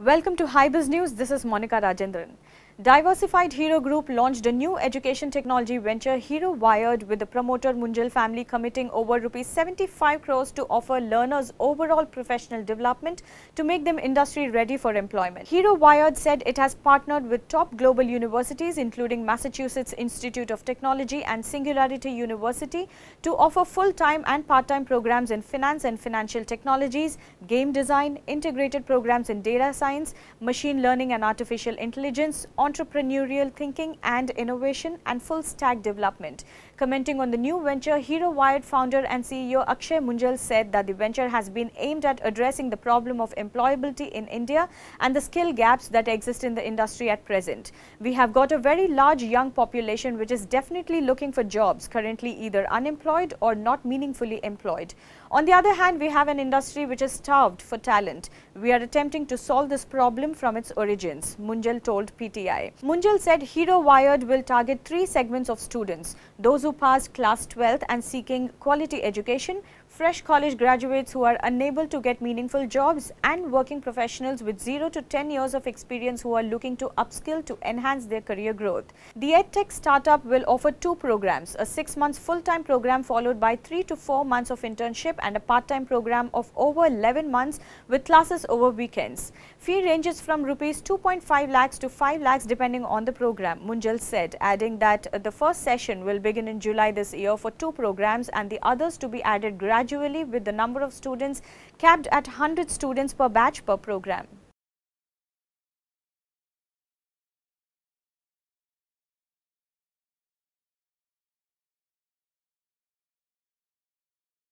Welcome to Hybiz News. This is Monica Rajendran. Diversified Hero Group launched a new education technology venture Hero Vired with the promoter Munjal family committing over rupees 75 crores to offer learners overall professional development to make them industry ready for employment. Hero Vired said it has partnered with top global universities including Massachusetts Institute of Technology and Singularity University to offer full-time and part-time programs in finance and financial technologies, game design, integrated programs in data science, machine learning and artificial intelligence, entrepreneurial thinking and innovation and full stack development. Commenting on the new venture, Hero Vired founder and CEO Akshay Munjal said that the venture has been aimed at addressing the problem of employability in India and the skill gaps that exist in the industry at present. We have got a very large young population which is definitely looking for jobs, currently either unemployed or not meaningfully employed. On the other hand, we have an industry which is starved for talent. We are attempting to solve this problem from its origins, Munjal told PTI. Munjal said Hero Vired will target three segments of students, those who passed class 12th and seeking quality education, fresh college graduates who are unable to get meaningful jobs and working professionals with 0 to 10 years of experience who are looking to upskill to enhance their career growth. The EdTech startup will offer two programs, a 6 months full-time program followed by 3 to 4 months of internship and a part-time program of over 11 months with classes over weekends. Fee ranges from rupees 2.5 lakhs to 5 lakhs depending on the program, Munjal said, adding that the first session will begin in July this year for two programs and the others to be added gradually gradually with the number of students capped at 100 students per batch per program.